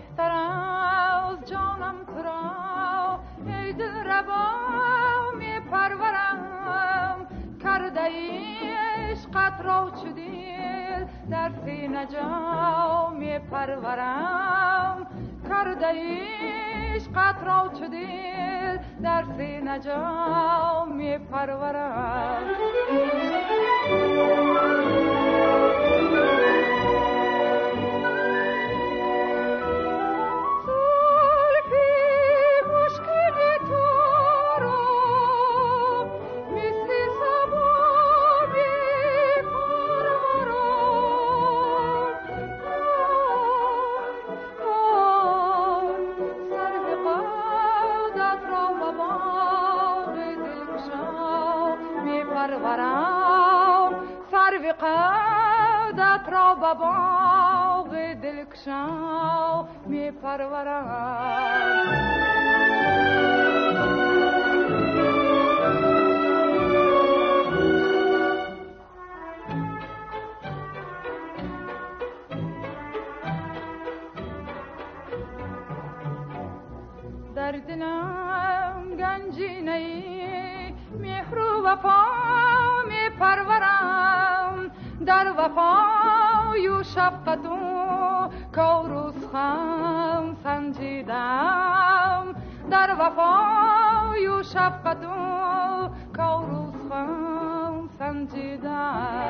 بهتر از جانم ترا. ای دل روا می پرورم کرده عشقت را چدیل در سینه جا می پرورم کرده عشقت را چدیل در سینه جا می پرورم. پرورم سرو قدت را به باغ دلکشا می پرورم در دلم گنجینه مهر و وفا پرورم. در وفای و شفقت و کار سنجیدم. در وفای و شفقت و کار سنجیدم.